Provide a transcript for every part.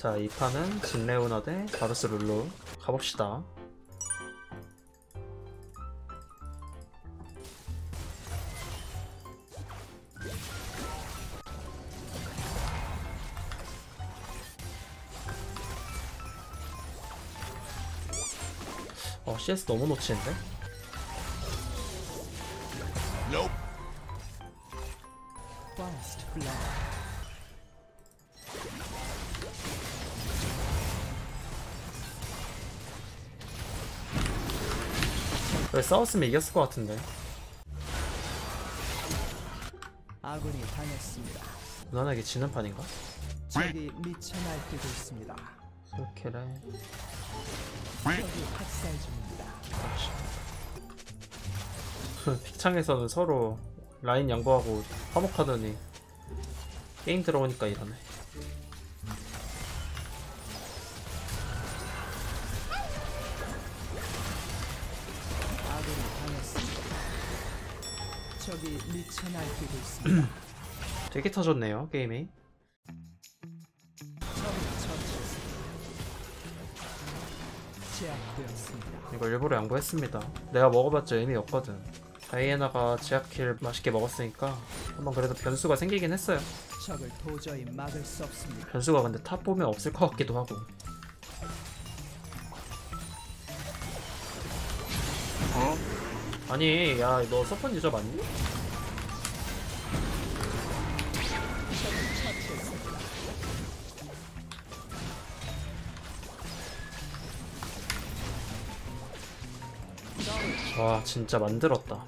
자, 이 판은 진레오나 대 바루스 룰루 가봅시다. 어, CS 너무 놓치는데? 왜 싸웠으면 이겼을 것 같은데. 아군이 당했습니다. 무난하게 지는 판인가? 적이 미쳐 날뛰고 있습니다. 솔킬에 적이 학살 중입니다. 픽창에서는 서로 라인 양보하고 화목하더니 게임 들어오니까 이러네. 적이 미쳐 날뛰고 있습니다. 되게 터졌네요 게임이. 이거 일부러 양보했습니다. 내가 먹어봤자 의미 없거든. 다이애나가 제압kill 맛있게 먹었으니까 한번 그래도 변수가 생기긴 했어요. 변수가 근데 top 보면 없을 것 같기도 하고. 아니, 야, 너 서펀 유저 맞니? 와, 진짜 만들었다.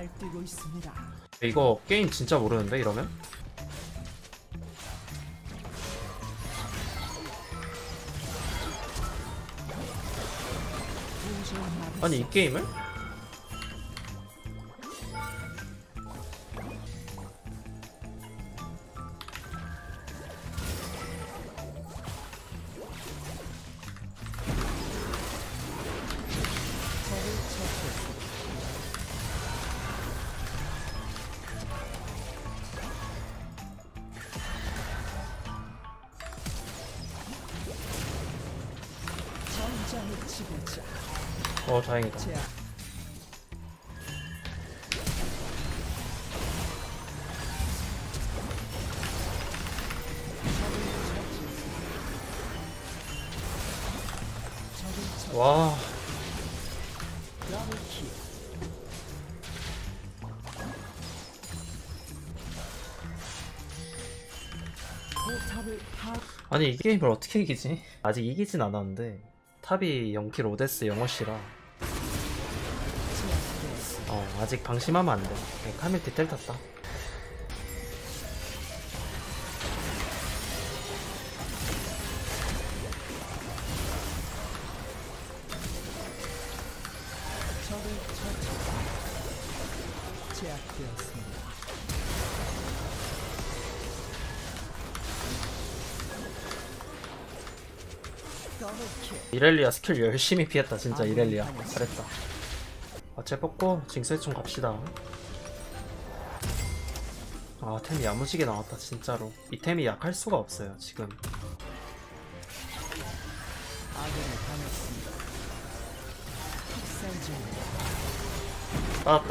날뛰고 있습니다. 이거 게임 진짜 모르는데 이러면? 아니 수이 게임을? 어 다행이다. 와 아니 이 게임을 어떻게 이기지? 아직 이기진 않았는데 탑이 0킬 오데스 제압되었습니다. 어 아직 방심하면 안돼 카밀 디텔 탔다 제압되었습니다. 이렐리아 스킬 열심히 피했다 진짜 아, 이렐리아. 잘했다. 어째 뽑고 징수에 좀 갑시다. 아 템이 야무지게 나왔다 진짜로. 이 템이 약할 수가 없어요 지금. 아군이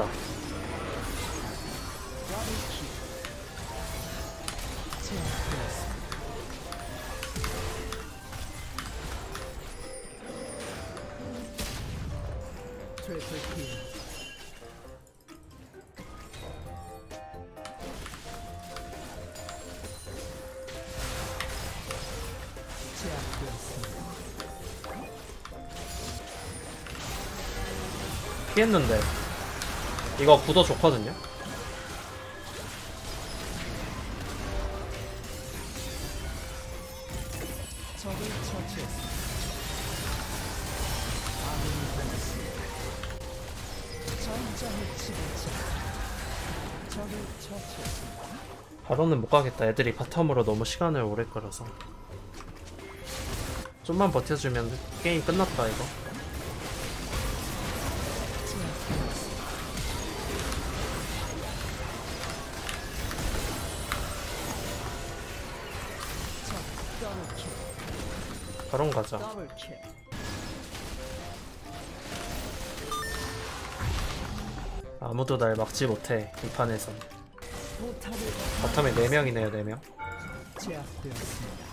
피했는데. 이거 구도 좋거든요 바로는 못 가겠다. 애들이 바텀으로 너무 시간을 오래 끌어서. 좀만 버텨주면 게임 끝났다 이거. 바론 가자. 아무도 날 막지 못해 이 판에선 바텀에 4명이네요 4명 제압되었습니다.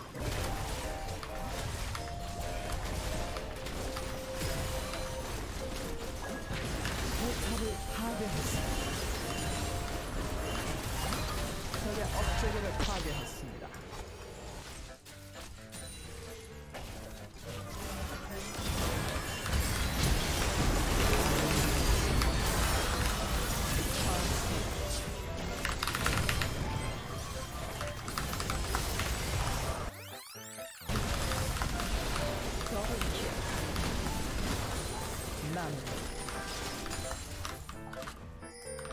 포탑을 파괴했습니다.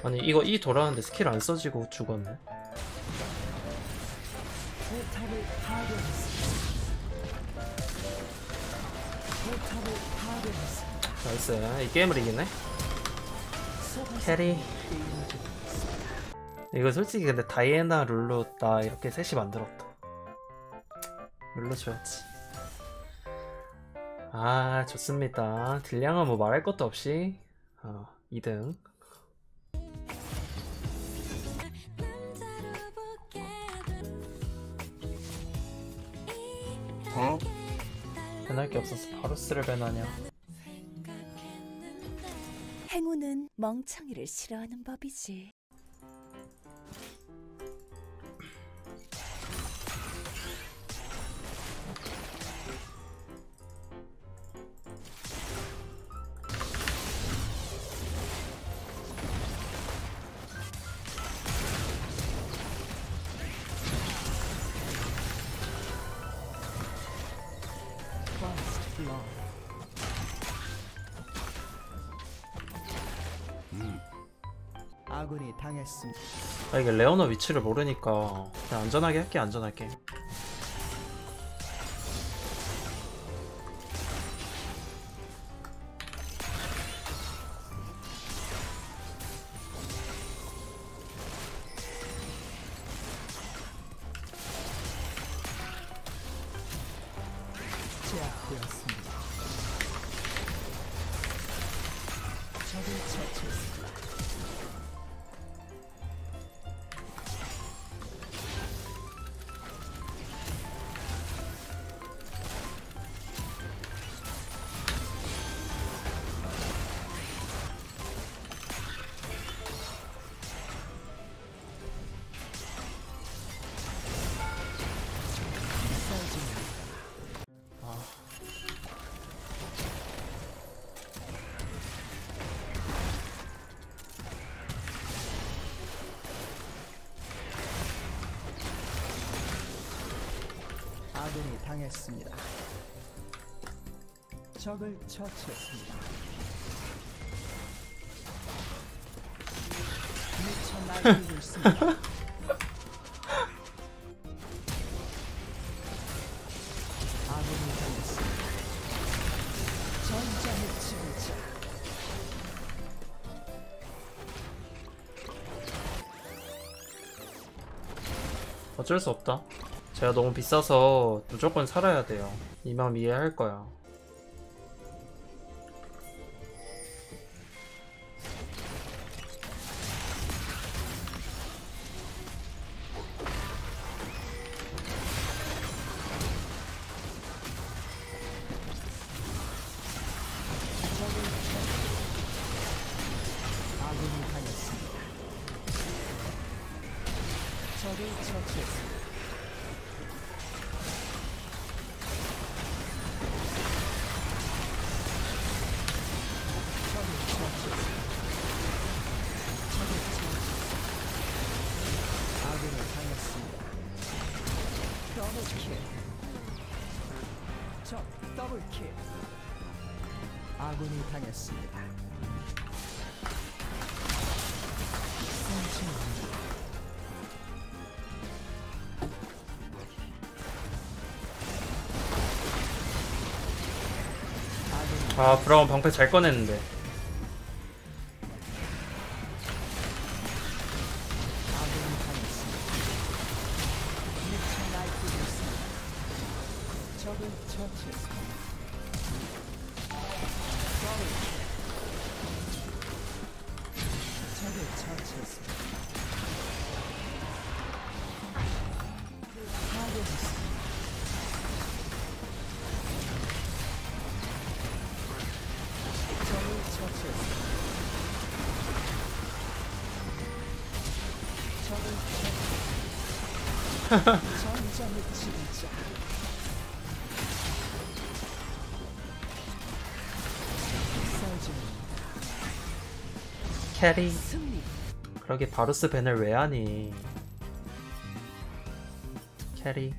아니 이거 E 돌아왔는데 스킬 안 써지고 죽었네. nice. 이 게임을 이기네. carry. 이거 솔직히 근데 다이애나 룰루 나 이렇게 셋이 만들었다. 룰루 줘야지. 아 좋습니다. 딜량은 뭐 말할 것도 없이. 어, 2등 어? 변할 게 없어서 바루스를 변하냐 행운은 멍청이를 싫어하는 법이지. 아군이 당했습니다. 아 이게 레오너 위치를 모르니까 그냥 안전하게 할게 안전하게 제압되었습니다. 적을 처치했습니다. 아군이 당했습니다. 적을 처치했습니다. 미쳐 날뛰고 있습니다. 아군이 당했습니다. 전장의 지배자. 어쩔 수 없다 제가 너무 비싸서 무조건 살아야 돼요 이 마음 이해할 거야 적을 처치. 아군이 당했습니다. 더블킬. 아군이 당했습니다. 아 브라운 방패 잘 꺼냈는데 적을 처치했습니다. 적을 처치했습니다. 파괴했습니다. 적을 처치했습니다. 적을 처치. 전장의 진짜. 캐리. 그러게 바루스 벤을 왜 하니 캐리